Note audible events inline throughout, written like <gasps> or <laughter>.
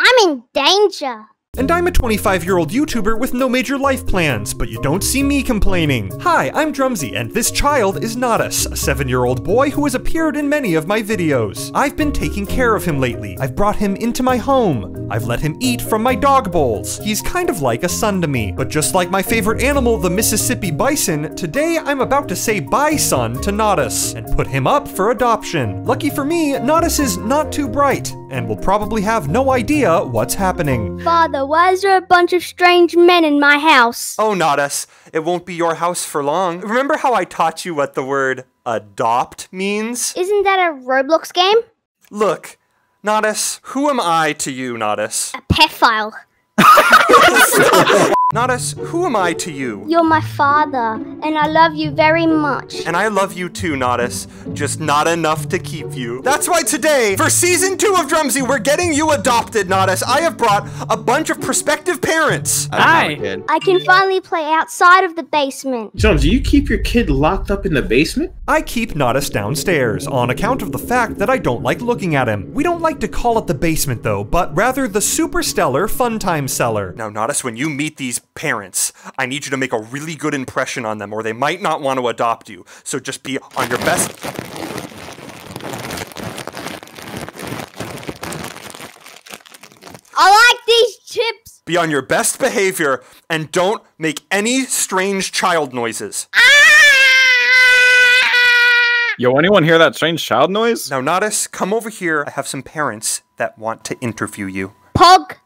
I'm in danger. And I'm a 25 year old YouTuber with no major life plans, but you don't see me complaining. Hi, I'm Drumsy, and this child is Natas, a 7 year old boy who has appeared in many of my videos. I've been taking care of him lately. I've brought him into my home. I've let him eat from my dog bowls. He's kind of like a son to me. But just like my favorite animal, the Mississippi bison, today I'm about to say bye son to Natas and put him up for adoption. Lucky for me, Natas is not too bright and will probably have no idea what's happening. Father, why is there a bunch of strange men in my house? Oh, Natas, it won't be your house for long. Remember how I taught you what the word adopt means? Isn't that a Roblox game? Look, Natas, who am I to you, Natas? A pedophile. <laughs> <laughs> Natas, who am I to you? You're my father, and I love you very much. And I love you too, Natas, just not enough to keep you. That's why today, for season two of Drumsy, we're getting you adopted, Natas. I have brought a bunch of prospective parents. Hi. I can finally play outside of the basement. Jones, do you keep your kid locked up in the basement? I keep Natas downstairs on account of the fact that I don't like looking at him. We don't like to call it the basement though, but rather the super stellar fun time cellar. Now, Natas, when you meet these parents, I need you to make a really good impression on them or they might not want to adopt you. So just be on your best. I like these chips. Be on your best behavior and don't make any strange child noises. Ah! Yo, anyone hear that strange child noise? Now, Natas, come over here. I have some parents that want to interview you. Pug!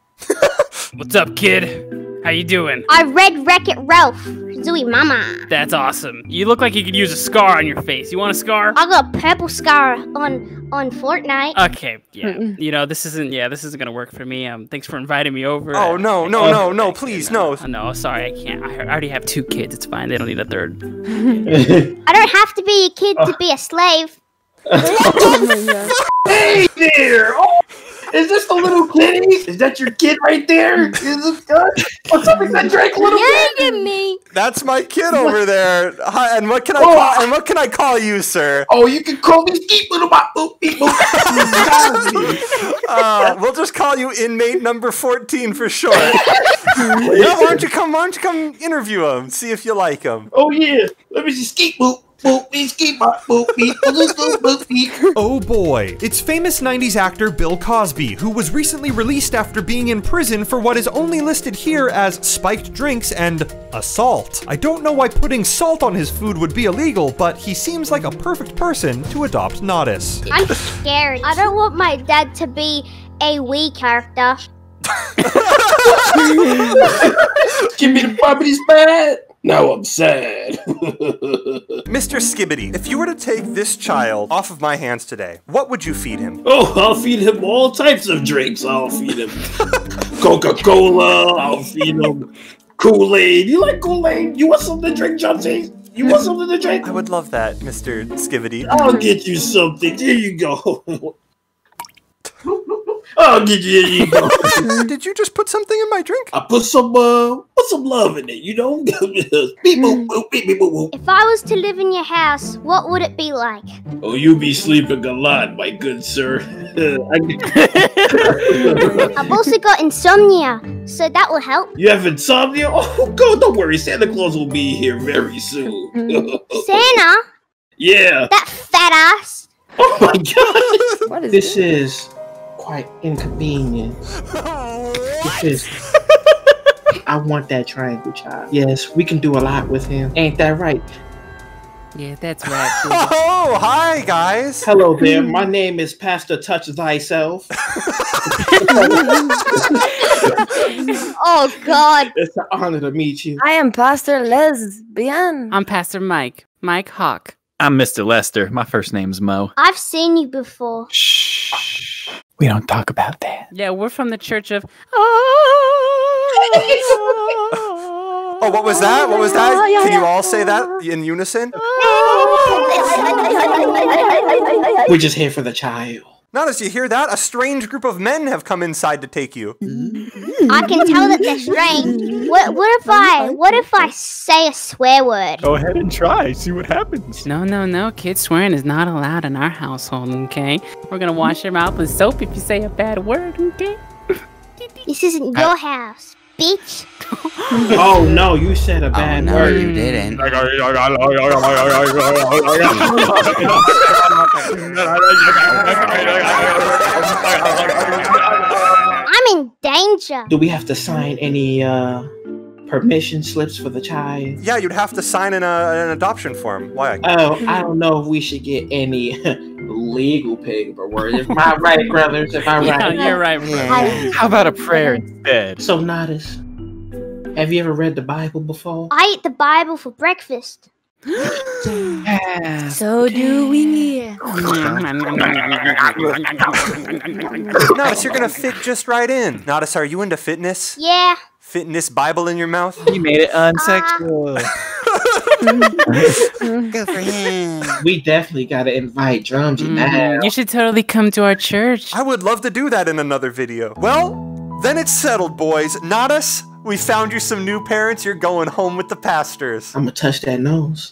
<laughs> What's up, kid? How you doing? I read Wreck-It Ralph. Zooey Mama. That's awesome. You look like you could use a scar on your face. You want a scar? I got a purple scar on on Fortnite. Okay, yeah. You know, this isn't yeah, this isn't gonna work for me. Um, thanks for inviting me over. Oh, no, no, no, no, please, no. No, sorry, I can't. I already have two kids. It's fine. They don't need a third. <laughs> I don't have to be a kid to be a slave. <laughs> <laughs> Hey there! Oh, is this the little kitty? Is that your kid right there? Is this good? What's up with that Drake little Yay kid? at me. That's my kid over there. Hi, and what can I Oh. call, and what can I call you, sir? Oh, you can call me Skeet Little Bop Boop Beep Boop. <laughs> Uh, we'll just call you inmate number 14 for short. <laughs> yeah, why don't you come? Why don't you come interview him? See if you like him. Oh yeah, let me see Skeet Boop Bop. Oh boy, it's famous 90s actor Bill Cosby, who was recently released after being in prison for what is only listed here as spiked drinks and assault. I don't know why putting salt on his food would be illegal, but he seems like a perfect person to adopt Natas. I'm scared. I don't want my dad to be a Wii character. <laughs> Give me the properties bad. Now I'm sad. <laughs> Mr. Skibbity, if you were to take this child off of my hands today, what would you feed him? Oh, I'll feed him all types of drinks. I'll feed him <laughs> Coca Cola. I'll feed him Kool Aid. You like Kool Aid? You want something to drink, Johnson? You want something to drink? I would love that, Mr. Skibbity. I'll get you something. Here you go. I'll get you. Here you go. <laughs> Did you just put something in my drink? I put some uh, put some love in it. You know. <laughs> beep boop mm. boop beep beep boop boop. If I was to live in your house, what would it be like? Oh, you be sleeping a lot, my good sir. I- <laughs> I've also got insomnia, so that will help. you have insomnia? Oh, God, Don't worry. Santa Claus will be here very soon. Mm. <laughs> Santa, yeah. that fat ass. Oh my god. What is This is quite inconvenient. This is. I want that triangle child. Yes, we can do a lot with him. Ain't that right? Yeah, that's right. <laughs> Oh, hi guys. Hello <laughs> there. My name is Pastor Touch Thyself. <laughs> Oh God. It's an honor to meet you. I am Pastor Lesbian. I'm Pastor Mike. Mike Hawk. I'm Mr. Lester. My first name's Mo. I've seen you before. Shh. We don't talk about that. Yeah, we're from the Church of. Oh, Oh, what was that? What was that? Can you all say that in unison? <laughs> We're just here for the child. Natas, you hear that? A strange group of men have come inside to take you. I can tell that they're strange. What, what if I what if I say a swear word? Go ahead and try. See what happens. No, no, no. Kids swearing is not allowed in our household, okay? We're gonna wash your mouth with soap if you say a bad word, okay? This isn't your house, bitch. Oh no, you said a bad Oh bad no, word. you didn't. I'm in danger. Do we have to sign any uh permission slips for the child? Yeah, you'd have to sign in a, an adoption form. Why? Oh, I don't know if we should get any legal paperwork. Am I right, brothers? if I Yeah, right? you're right, bro. How about a prayer instead? So, Natas, have you ever read the Bible before? I eat the Bible for breakfast. <gasps> So do we. <laughs> Natas, you're gonna fit just right in. Natas, are you into fitness? Yeah. Fitness Bible in your mouth? You made it unsexual. <laughs> <laughs> Good for him. We definitely gotta invite Drumsy now. Mhm. You should totally come to our church. I would love to do that in another video. Well, then it's settled, boys. Not us. we found you some new parents. You're going home with the pastors. I'm gonna touch that nose.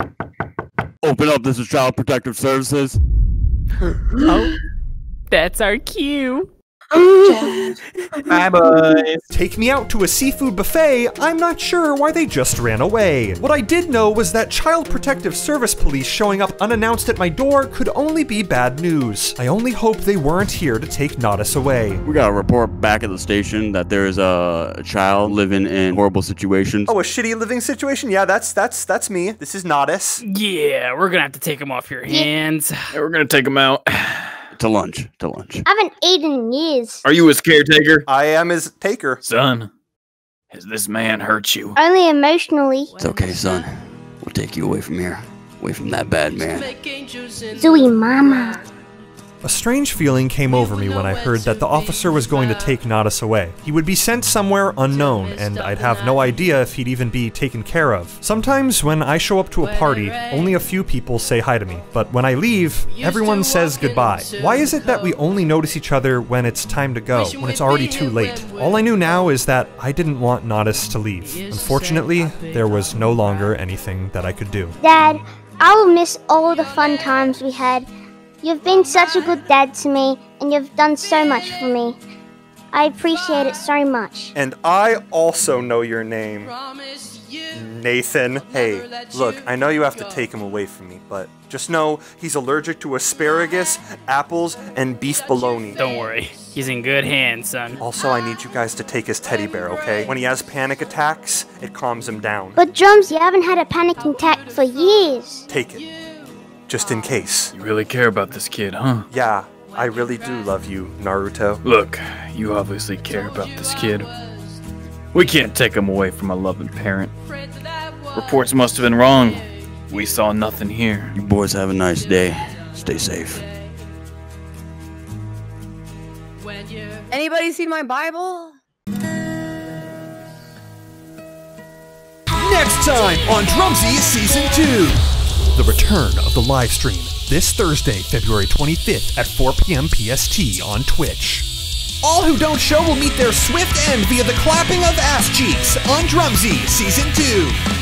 Open up, this is Child Protective Services. <gasps> Oh, that's our cue. Bye, boys. Take me out to a seafood buffet. I'm not sure why they just ran away. What I did know was that Child Protective Service police showing up unannounced at my door could only be bad news. I only hope they weren't here to take Natas away. We got a report back at the station that there's a child living in horrible situations. Oh, a shitty living situation? Yeah, that's that's that's me. This is Natas. Yeah, we're gonna have to take him off your hands. Yeah, we're gonna take him out. To lunch, to lunch. I haven't eaten in years. Are you his caretaker? I am his taker. Son, has this man hurt you? Only emotionally. It's okay, son. We'll take you away from here. Away from that bad man. Zooey mama. A strange feeling came over me when I heard that the officer was going to take Natas away. He would be sent somewhere unknown, and I'd have no idea if he'd even be taken care of. Sometimes when I show up to a party, only a few people say hi to me, but when I leave, everyone says goodbye. Why is it that we only notice each other when it's time to go, when it's already too late? All I knew now is that I didn't want Natas to leave. Unfortunately, there was no longer anything that I could do. Dad, I will miss all the fun times we had. You've been such a good dad to me, and you've done so much for me. I appreciate it so much. And I also know your name. Nathan. Hey, look, I know you have to take him away from me, but just know he's allergic to asparagus, apples, and beef bologna. Don't worry, he's in good hands, son. Also, I need you guys to take his teddy bear, okay? When he has panic attacks, it calms him down. But Drums, you haven't had a panic attack for years. Take it. Just in case. You really care about this kid, huh? Yeah, I really do love you, Naruto. Look, you obviously care about this kid. We can't take him away from a loving parent. Reports must have been wrong. We saw nothing here. You boys have a nice day. Stay safe. Anybody seen my Bible? Next time on Drumsy Season 2 The return of the live stream this Thursday, February 25th at 4 p.m. PST on Twitch. All who don't show will meet their swift end via the clapping of ass cheeks on Drumsy Season 2.